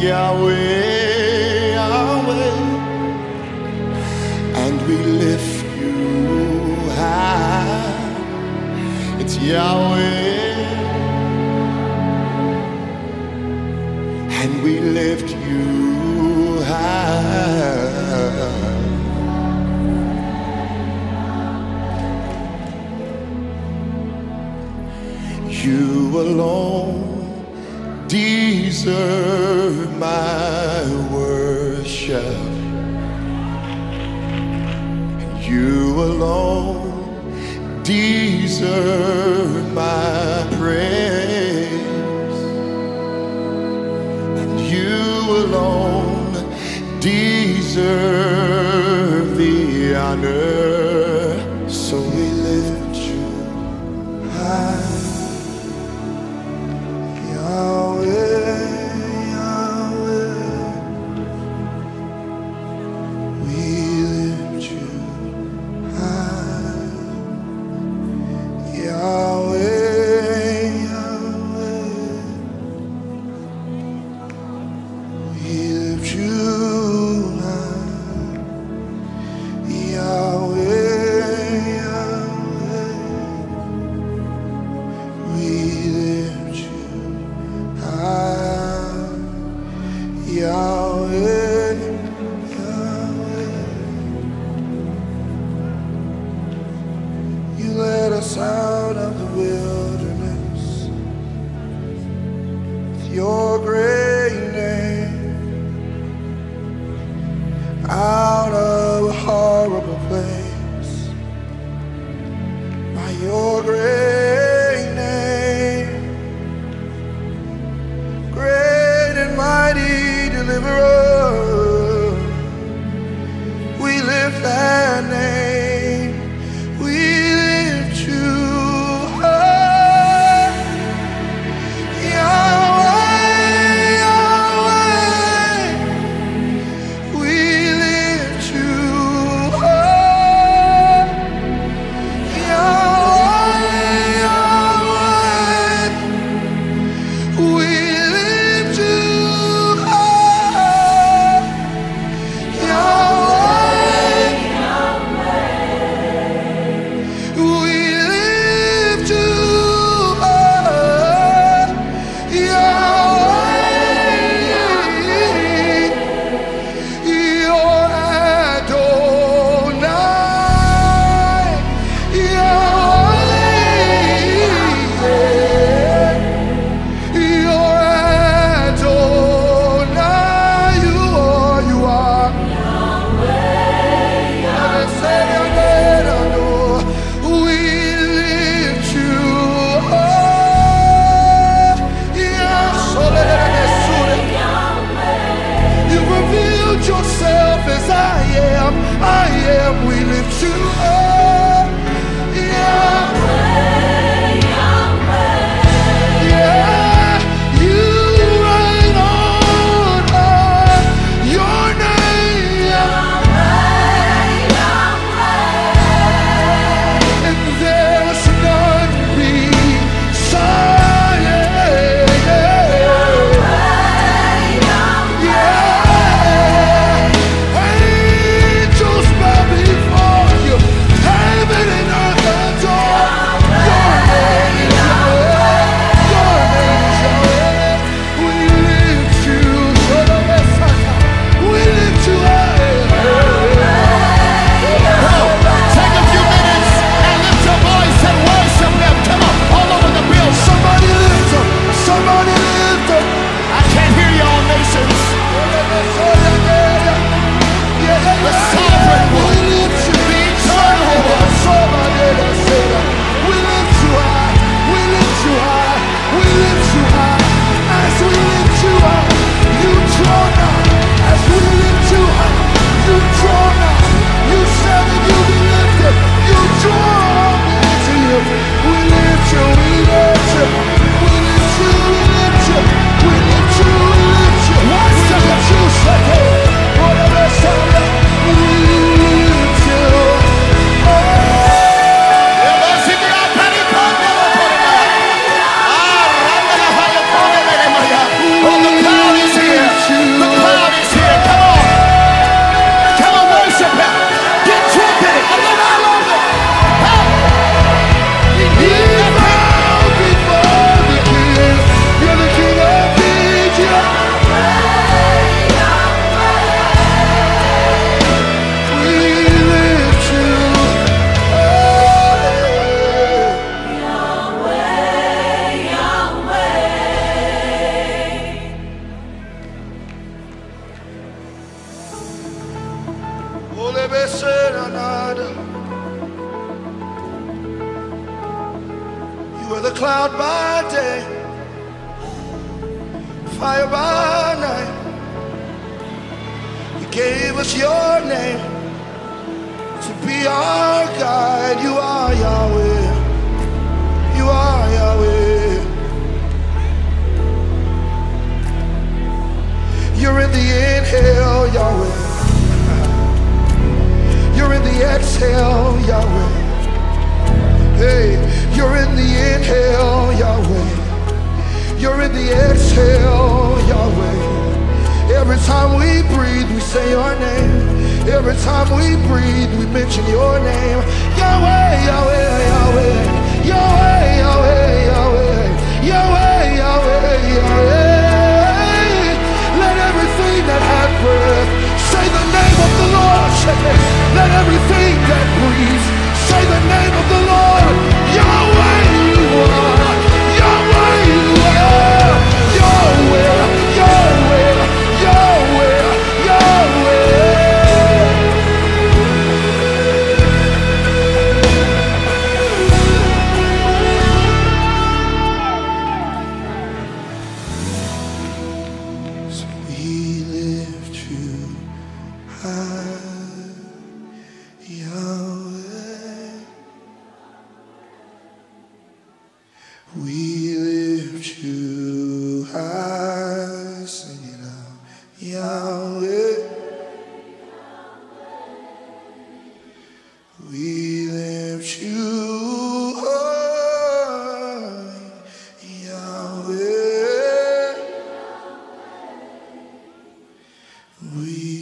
Yahweh, Yahweh, and we lift you high. It's Yahweh, and we lift you alone deserve my praise, and you alone deserve the honor. mañana. Fire by night. You gave us your name to be our guide. You are Yahweh. You are Yahweh. You're in the inhale, Yahweh. You're in the exhale, Yahweh. Hey, you're in the inhale, Yahweh. You're in the exhale, Yahweh. Every time we breathe, we say your name. Every time we breathe, we mention your name. Yahweh, Yahweh, Yahweh. Yahweh, Yahweh, Yahweh. Yahweh, Yahweh, Yahweh. Let everything that has breath say the name of the Lord. Let everything that breathes sing it Yahweh. We lift you high, Yahweh. We